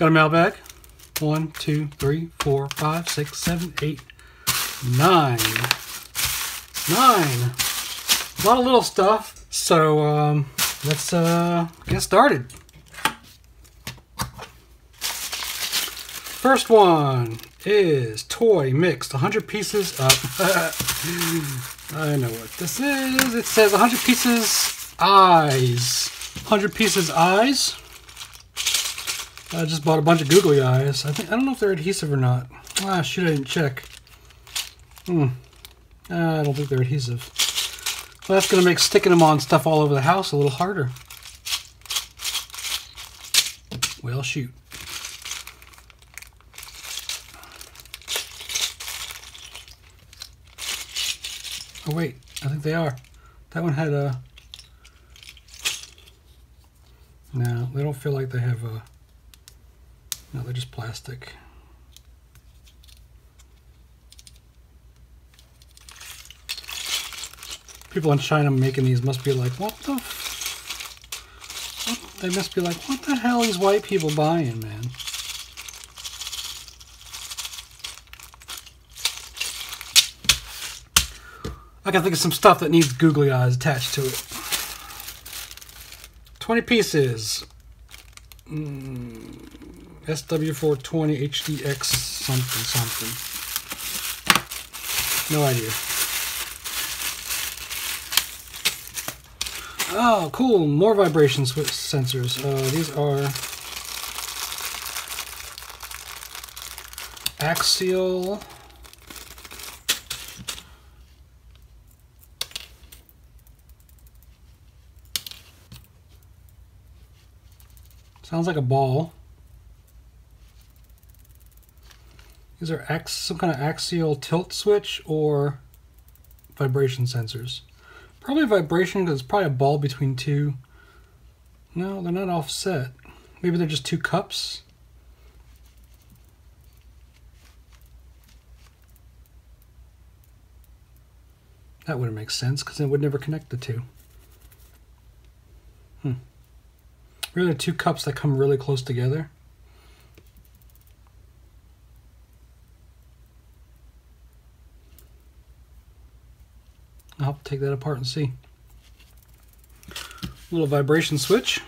Got a mailbag. One, two, three, four, five, six, seven, eight, nine. Nine. A lot of little stuff. So um, let's uh, get started. First one is toy mixed 100 pieces up. I know what this is. It says 100 pieces eyes. 100 pieces eyes. I just bought a bunch of googly eyes. I think I don't know if they're adhesive or not. Ah, shoot, I didn't check. Hmm. Uh, I don't think they're adhesive. Well, that's going to make sticking them on stuff all over the house a little harder. Well, shoot. Oh, wait. I think they are. That one had a... No, they don't feel like they have a... No, they're just plastic. People in China making these must be like, what the... What? They must be like, what the hell is white people buying, man? I can think of some stuff that needs googly eyes attached to it. 20 pieces. Mm, SW420 HDX something something. No idea. Oh, cool. More vibration sensors. Uh, these are axial Sounds like a ball. These are ax some kind of axial tilt switch or vibration sensors. Probably vibration because it's probably a ball between two. No, they're not offset. Maybe they're just two cups. That wouldn't make sense because it would never connect the two. Hmm. Really two cups that come really close together. I'll have to take that apart and see. Little vibration switch.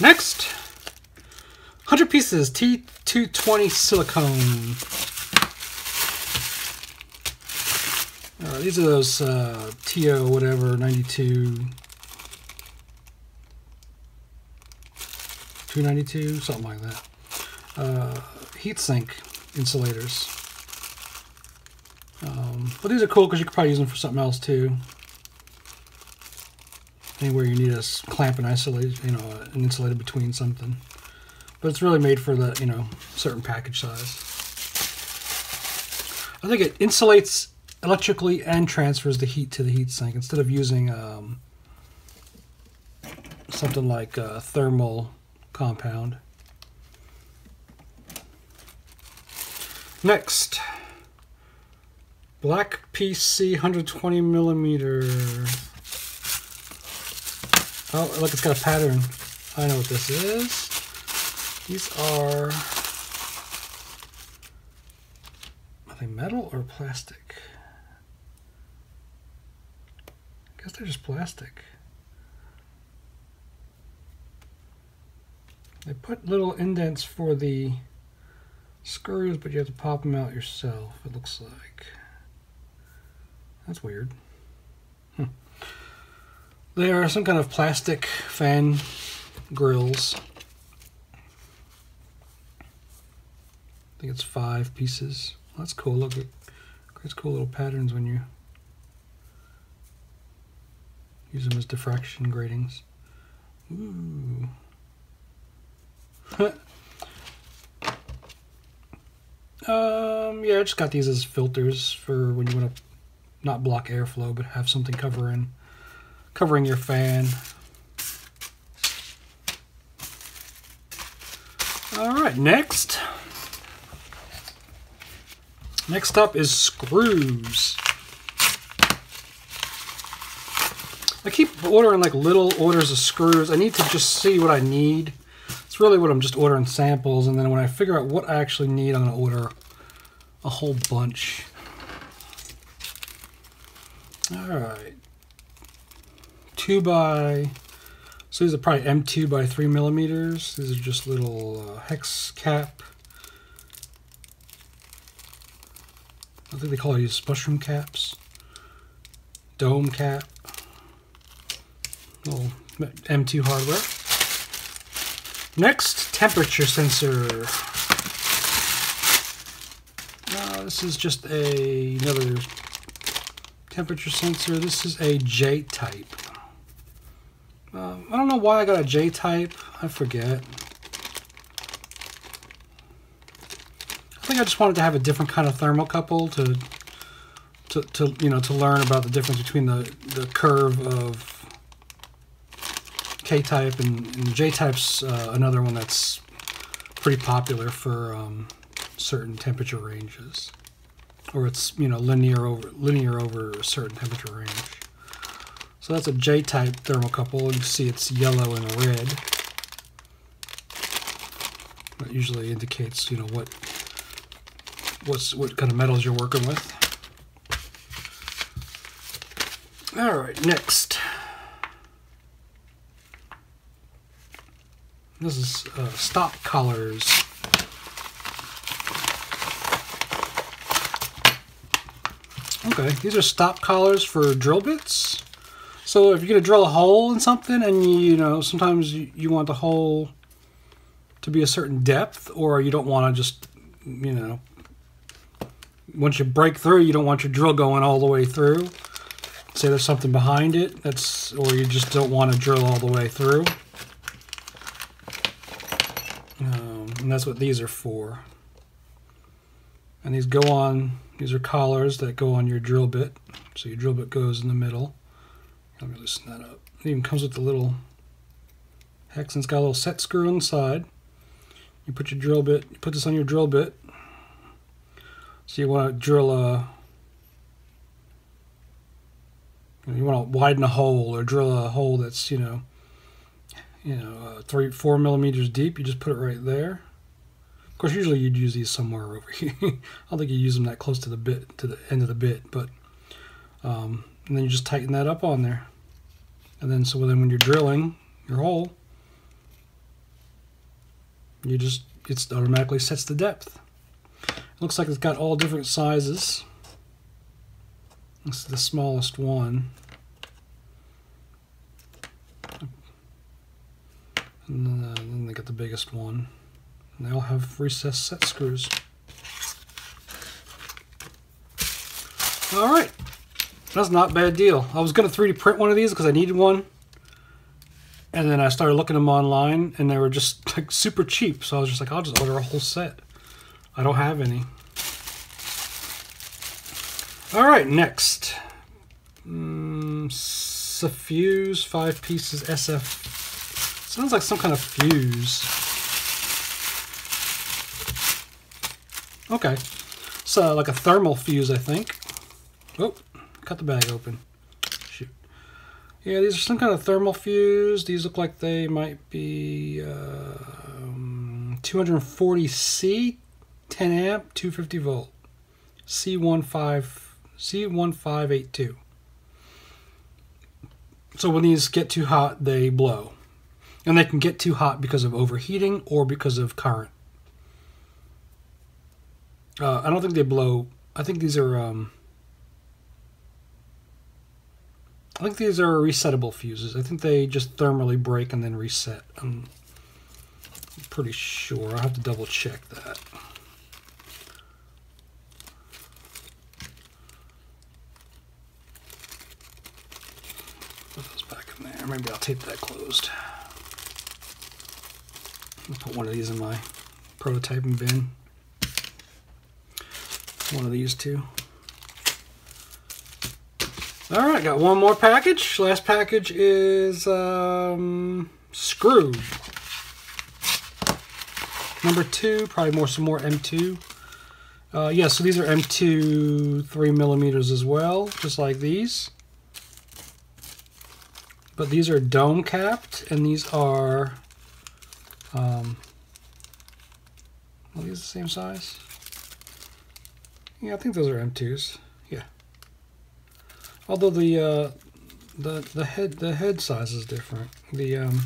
Next, 100 pieces T220 silicone. Uh, these are those uh, TO whatever 92 292 something like that. Uh, heatsink insulators. But these are cool because you could probably use them for something else too. Anywhere you need a clamp and isolate, you know, an insulator between something. But it's really made for the, you know, certain package size. I think it insulates electrically and transfers the heat to the heatsink instead of using um, something like a thermal compound. Next, Black PC 120 millimeter. Oh, look, it's got a pattern. I know what this is. These are. Are they metal or plastic? I guess they're just plastic. They put little indents for the screws, but you have to pop them out yourself, it looks like. That's weird. Hmm. They are some kind of plastic fan grills. I think it's five pieces. That's cool. Look, it creates cool little patterns when you use them as diffraction gratings. Ooh. um, yeah, I just got these as filters for when you want to not block airflow, but have something covering covering your fan. All right, next. Next up is screws. I keep ordering like little orders of screws. I need to just see what I need It's really what I'm just ordering samples, and then when I figure out what I actually need, I'm to order a whole bunch. All right. Two by, so these are probably M2 by three millimeters. These are just little uh, hex cap. I think they call these mushroom caps. Dome cap. Little M2 hardware. Next, temperature sensor. Uh, this is just a, another temperature sensor. This is a J-type. Uh, I don't know why I got a J-type. I forget. I think I just wanted to have a different kind of thermocouple to, to, to you know, to learn about the difference between the, the curve of K-type and, and J-type's uh, another one that's pretty popular for um, certain temperature ranges, or it's you know linear over linear over a certain temperature range. So that's a J-type thermocouple, you see it's yellow and red. That usually indicates you know what what's what kind of metals you're working with. All right, next. This is uh, stop collars. Okay, these are stop collars for drill bits. So if you're gonna drill a hole in something and you, you know, sometimes you, you want the hole to be a certain depth or you don't want to just, you know, once you break through, you don't want your drill going all the way through. Say there's something behind it that's, or you just don't want to drill all the way through. Um, and that's what these are for. And these go on, these are collars that go on your drill bit. So your drill bit goes in the middle. Let me loosen that up. It even comes with a little hex and it's got a little set screw on the side. You put your drill bit, you put this on your drill bit. So you want to drill a, you want to widen a hole or drill a hole that's, you know, you know, uh, three, four millimeters deep. You just put it right there. Course, usually you'd use these somewhere over here. I don't think you use them that close to the bit, to the end of the bit, but, um, and then you just tighten that up on there. And then, so then when you're drilling your hole, you just, it automatically sets the depth. It looks like it's got all different sizes. This is the smallest one. And then, uh, then they got the biggest one. And they all have recessed set screws. All right. That's not a bad deal. I was to 3D print one of these because I needed one. And then I started looking them online and they were just like super cheap. So I was just like, I'll just order a whole set. I don't have any. All right, next. Mm, Fuse, five pieces, SF Sounds like some kind of fuse. Okay. So like a thermal fuse, I think. Oh, cut the bag open. Shoot. Yeah, these are some kind of thermal fuse. These look like they might be uh, um, 240C, 10 amp, 250 volt. C15, C1582. So when these get too hot, they blow. And they can get too hot because of overheating or because of current. Uh, I don't think they blow. I think these are. Um, I think these are resettable fuses. I think they just thermally break and then reset. I'm pretty sure. I'll have to double check that. Put those back in there. Maybe I'll tape that closed. I'll put one of these in my prototyping bin. One of these two. All right, got one more package. Last package is um, screw. Number two, probably more some more M2. Uh, yeah, so these are M2 three millimeters as well, just like these. But these are dome capped, and these are Um, are these the same size? Yeah, I think those are M2s. Yeah. Although the uh, the the head the head size is different. The um,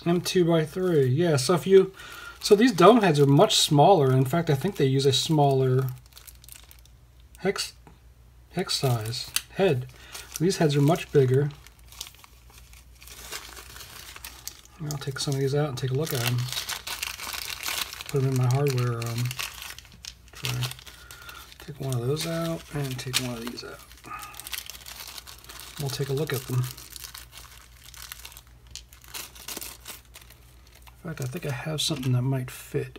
M2 by 3. Yeah, so if you so these dome heads are much smaller. In fact, I think they use a smaller hex hex size head. These heads are much bigger. I'll take some of these out and take a look at them. Put them in my hardware um, Take one of those out and take one of these out. We'll take a look at them. In fact, I think I have something that might fit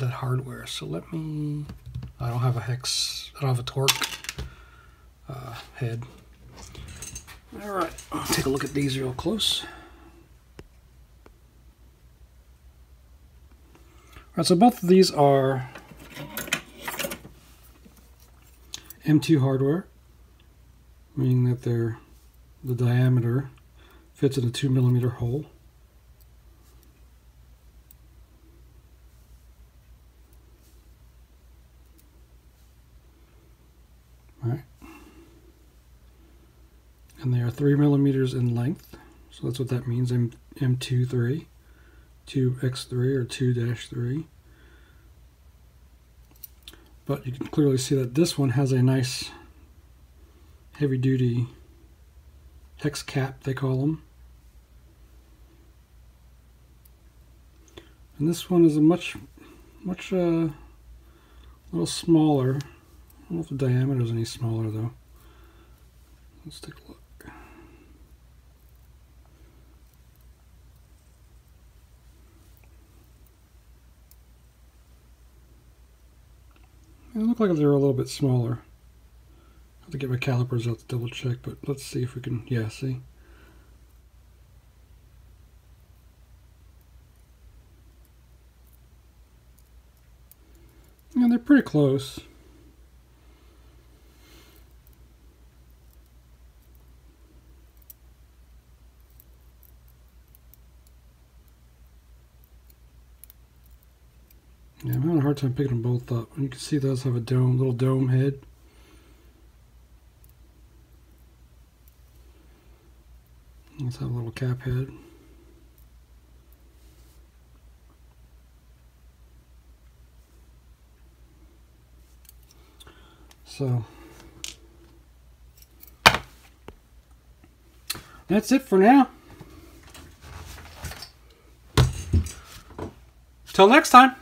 that hardware. So let me, I don't have a hex, I don't have a Torx uh, head. All right, I'll take a look at these real close. All right, so both of these are M2 hardware, meaning that they're the diameter fits in a two millimeter hole. and they are three millimeters in length. So that's what that means, M M23, 2X3 or 2-3. But you can clearly see that this one has a nice heavy duty hex cap, they call them. And this one is a much, much, uh, a little smaller. I don't know if the diameter is any smaller though. Let's take a look. It looked like they're a little bit smaller. I have to get my calipers out to double check, but let's see if we can, yeah, see. Yeah, they're pretty close. Yeah, I'm having a hard time picking them both up. You can see those have a dome, little dome head. Let's have a little cap head. So that's it for now. Till next time.